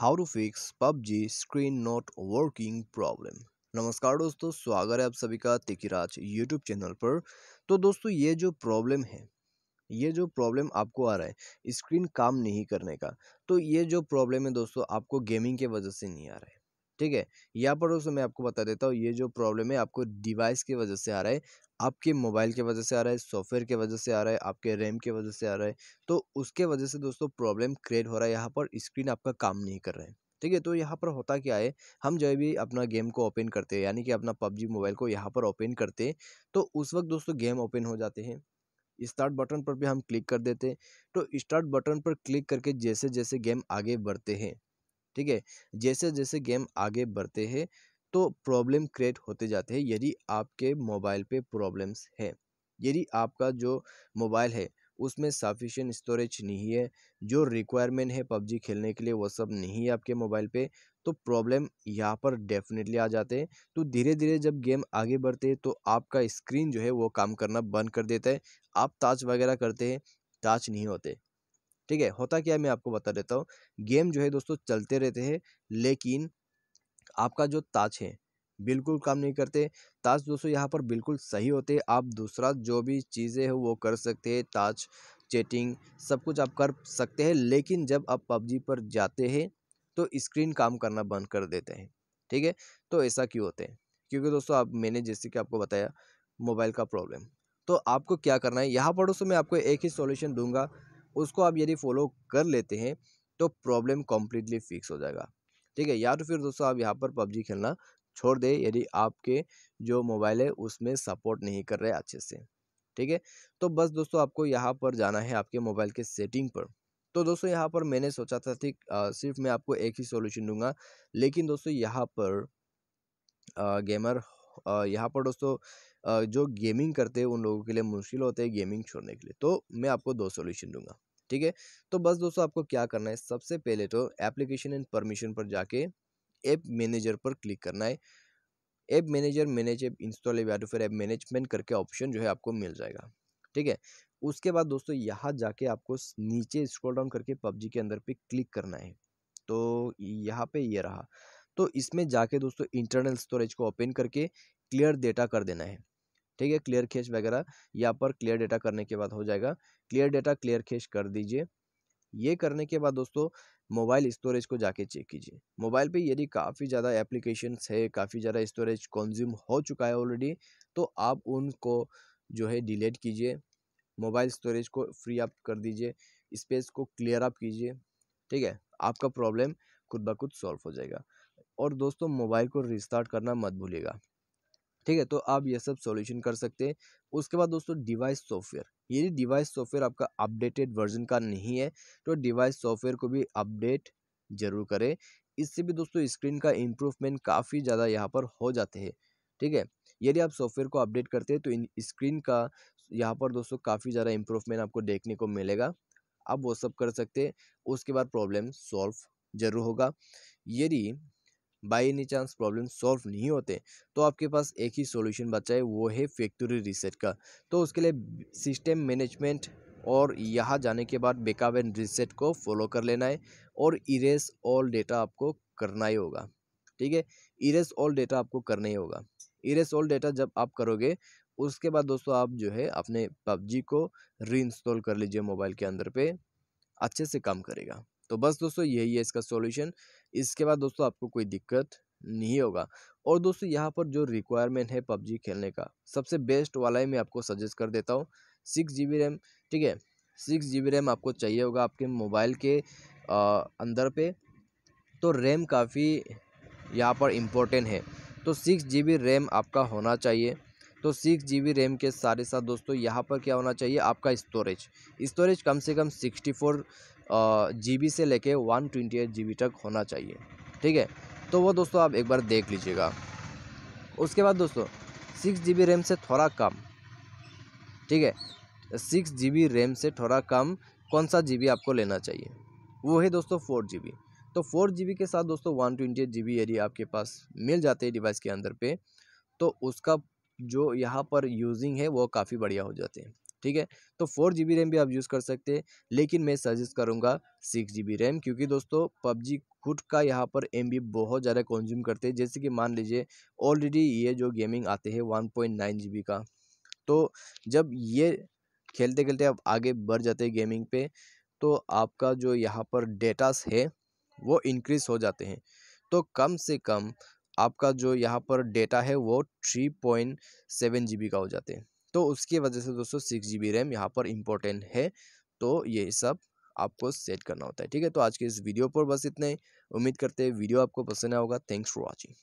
How to fix PUBG screen not working problem. नमस्कार दोस्तों, स्वागत है आप सभी का तिकिराज यूट्यूब चैनल पर। तो दोस्तों, ये जो प्रॉब्लम है, ये जो प्रॉब्लम आपको आ रहा है, स्क्रीन काम नहीं करने का तो ये जो प्रॉब्लम है दोस्तों, आपको गेमिंग के वजह से नहीं आ रहा है। ठीक है, यहाँ पर दोस्तों, मैं आपको बता देता हूँ, ये जो प्रॉब्लम है, आपको डिवाइस की वजह से आ रहा है आपके मोबाइल के वजह से आ रहा है, सॉफ्टवेयर के वजह से आ रहा है, आपके रैम के वजह से आ रहा है तो उसके वजह से दोस्तों प्रॉब्लम क्रिएट हो रहा है यहाँ पर, स्क्रीन आपका काम नहीं कर रहा है। ठीक है तो यहाँ पर होता क्या है, हम जब भी अपना गेम को ओपन करते हैं, यानी कि अपना पबजी मोबाइल को यहाँ पर ओपन करते हैं तो उस वक्त दोस्तों गेम ओपन हो जाते हैं। स्टार्ट बटन पर भी हम क्लिक कर देते हैं तो स्टार्ट बटन पर क्लिक करके जैसे जैसे गेम आगे बढ़ते हैं, ठीक है जैसे जैसे गेम आगे बढ़ते हैं तो प्रॉब्लम क्रिएट होते जाते हैं यदि आपके मोबाइल पे प्रॉब्लम्स है। यदि आपका जो मोबाइल है, उसमें सफिशिएंट स्टोरेज नहीं है, जो रिक्वायरमेंट है पबजी खेलने के लिए, वो सब नहीं है आपके मोबाइल पे तो प्रॉब्लम यहाँ पर डेफिनेटली आ जाते हैं। तो धीरे धीरे जब गेम आगे बढ़ते हैं तो आपका स्क्रीन जो है, वो काम करना बंद कर देता है। आप टाच वगैरह करते हैं टाच नहीं होते। ठीक है? होता क्या है, मैं आपको बता देता हूँ। गेम जो है दोस्तों चलते रहते हैं, लेकिन आपका जो ताज है, बिल्कुल काम नहीं करते। ताज दोस्तों यहाँ पर बिल्कुल सही होते, आप दूसरा जो भी चीज़ें हैं वो कर सकते हैं ताज चैटिंग, सब कुछ आप कर सकते हैं, लेकिन जब आप पबजी पर जाते हैं तो स्क्रीन काम करना बंद कर देते हैं, ठीक है? तो ऐसा क्यों होते हैं? क्योंकि दोस्तों आप, मैंने जैसे कि आपको बताया, मोबाइल का प्रॉब्लम। तो आपको क्या करना है? यहाँ पर दोस्तों मैं आपको एक ही सॉल्यूशन दूँगा, उसको आप यदि फॉलो कर लेते हैं तो प्रॉब्लम कम्प्लीटली फिक्स हो जाएगा। ठीक है या तो फिर दोस्तों आप यहाँ पर पबजी खेलना छोड़ दें यदि आपके जो मोबाइल है उसमें सपोर्ट नहीं कर रहे अच्छे से ठीक है? तो बस दोस्तों आपको यहाँ पर जाना है आपके मोबाइल के सेटिंग पर। तो दोस्तों यहाँ पर मैंने सोचा था ठीक सिर्फ़ मैं आपको एक ही सॉल्यूशन दूँगा लेकिन दोस्तों यहाँ पर आ, गेमर यहाँ पर दोस्तों आ, जो गेमिंग करते हैं उन लोगों के लिए मुश्किल होता है गेमिंग छोड़ने के लिए तो मैं आपको दो सॉल्यूशन दूँगा। ठीक है? तो बस दोस्तों आपको क्या करना है, सबसे पहले तो एप्लीकेशन एंड परमिशन पर जाके ऐप मैनेजर पर क्लिक करना है। App manager manage app install या तो फिर ऐप मैनेजमेंट करके ऑप्शन जो है आपको मिल जाएगा, ठीक है? उसके बाद दोस्तों यहाँ जाके आपको नीचे स्क्रॉल डाउन करके पबजी के अंदर पे क्लिक करना है। तो यहाँ पे ये यह रहा। तो इसमें जाके दोस्तों इंटरनल स्टोरेज को ओपन करके क्लियर डेटा कर देना है। ठीक है क्लियर खेच वगैरह, यहाँ पर क्लियर डेटा करने के बाद हो जाएगा। क्लियर डेटा क्लियर खेच कर दीजिए। ये करने के बाद दोस्तों मोबाइल स्टोरेज को जाके चेक कीजिए। मोबाइल पे यदि काफ़ी ज़्यादा एप्लीकेशंस है, काफ़ी ज़्यादा स्टोरेज कंज्यूम हो चुका है ऑलरेडी तो आप उनको जो है डिलीट कीजिए। मोबाइल स्टोरेज को फ्री अप कर दीजिए। स्पेस को क्लियर अप कीजिए। ठीक है, आपका प्रॉब्लम खुद ब खुद सॉल्व हो जाएगा। और दोस्तों मोबाइल को रिस्टार्ट करना मत भूलिएगा। ठीक है तो आप ये सब सॉल्यूशन कर सकते हैं। उसके बाद दोस्तों डिवाइस सॉफ्टवेयर यदि डिवाइस सॉफ्टवेयर आपका अपडेटेड वर्जन का नहीं है तो डिवाइस सॉफ्टवेयर को भी अपडेट ज़रूर करें। इससे भी दोस्तों स्क्रीन का इम्प्रूवमेंट काफ़ी ज़्यादा यहाँ पर हो जाते हैं, ठीक है? यदि आप सॉफ्टवेयर को अपडेट करते हैं तो स्क्रीन का यहाँ पर दोस्तों काफ़ी ज़्यादा इम्प्रूवमेंट आपको देखने को मिलेगा। आप वो सब कर सकते हैं, उसके बाद प्रॉब्लम सॉल्व ज़रूर होगा। यदि by any chance problem solve नहीं होते तो आपके पास एक ही सॉल्यूशन बचा है, वो है फैक्ट्री रीसेट का। तो उसके लिए सिस्टम मैनेजमेंट और यहाँ जाने के बाद बेकअप एंड रीसेट को फॉलो कर लेना है और इरेज ऑल डेटा आपको करना ही होगा, ठीक है? इरेज ऑल डेटा आपको करना ही होगा। इरेज ऑल डेटा जब आप करोगे, उसके बाद दोस्तों आप जो है अपने पबजी को री कर लीजिए मोबाइल के अंदर पे, अच्छे से काम करेगा। तो बस दोस्तों यही है इसका सॉल्यूशन। इसके बाद दोस्तों आपको कोई दिक्कत नहीं होगा। और दोस्तों यहाँ पर जो रिक्वायरमेंट है पबजी खेलने का सबसे बेस्ट वाला ही मैं आपको सजेस्ट कर देता हूँ। सिक्स जी बी रैम ठीक है? सिक्स जी बी रैम आपको चाहिए होगा आपके मोबाइल के आ, अंदर पे। तो रैम काफ़ी यहाँ पर इम्पोर्टेंट है। तो सिक्स जी रैम आपका होना चाहिए। तो सिक्स जी रैम के साथ साथ दोस्तों यहाँ पर क्या होना चाहिए? आपका स्टोरेज स्टोरेज कम से कम सिक्सटी फोर जीबी से लेके वन ट्वेंटी एट जी तक होना चाहिए। ठीक है? तो वो दोस्तों आप एक बार देख लीजिएगा। उसके बाद दोस्तों सिक्स जी रैम से थोड़ा कम। ठीक है? सिक्स जी रैम से थोड़ा कम कौन सा जीबी आपको लेना चाहिए? वो है दोस्तों फोर जी तो फोर जी के साथ दोस्तों वन ट्वेंटी एट जी यदि आपके पास मिल जाते हैं डिवाइस के अंदर पे तो उसका जो यहाँ पर यूजिंग है, वो काफ़ी बढ़िया हो जाते हैं। ठीक है? तो फोर जी रैम भी आप यूज़ कर सकते हैं, लेकिन मैं सजेस्ट करूँगा सिक्स जी रैम, क्योंकि दोस्तों पबजी खुद का यहाँ पर एम बी बहुत ज़्यादा कंज्यूम करते हैं। जैसे कि मान लीजिए ऑलरेडी ये जो गेमिंग आते हैं वन पॉइंट का तो जब ये खेलते खेलते आप आगे बढ़ जाते हैं गेमिंग पे तो आपका जो यहाँ पर डेटास है वो इंक्रीज हो जाते हैं। तो कम से कम आपका जो यहाँ पर डेटा है वो three point seven G B का हो जाते हैं। तो उसकी वजह से दोस्तों सिक्स जी बी रैम यहाँ पर इम्पोर्टेंट है। तो ये सब आपको सेट करना होता है, ठीक है? तो आज के इस वीडियो पर बस इतने उम्मीद करते हैं वीडियो आपको पसंद आया होगा। Thanks for watching